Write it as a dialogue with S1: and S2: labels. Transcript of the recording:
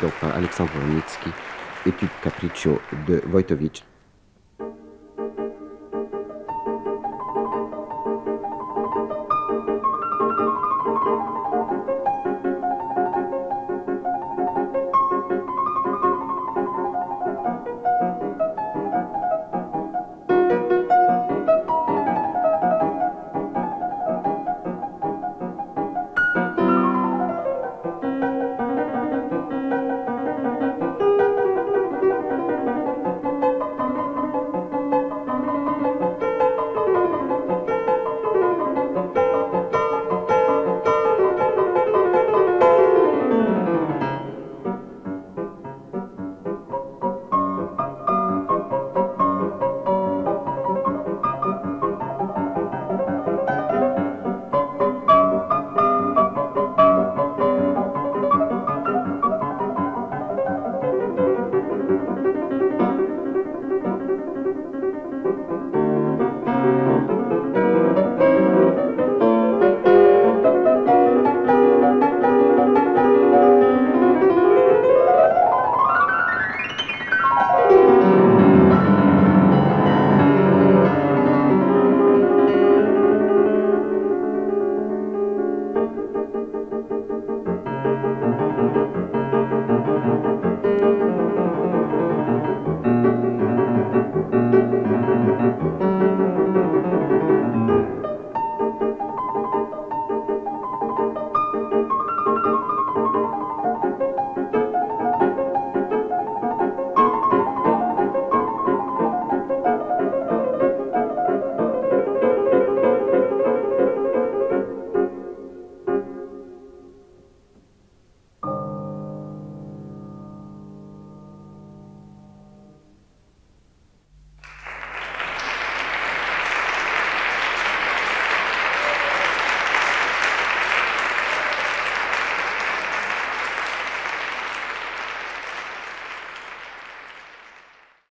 S1: donc par Alexandre Wronitsky, étude Capriccio de Wojtowicz.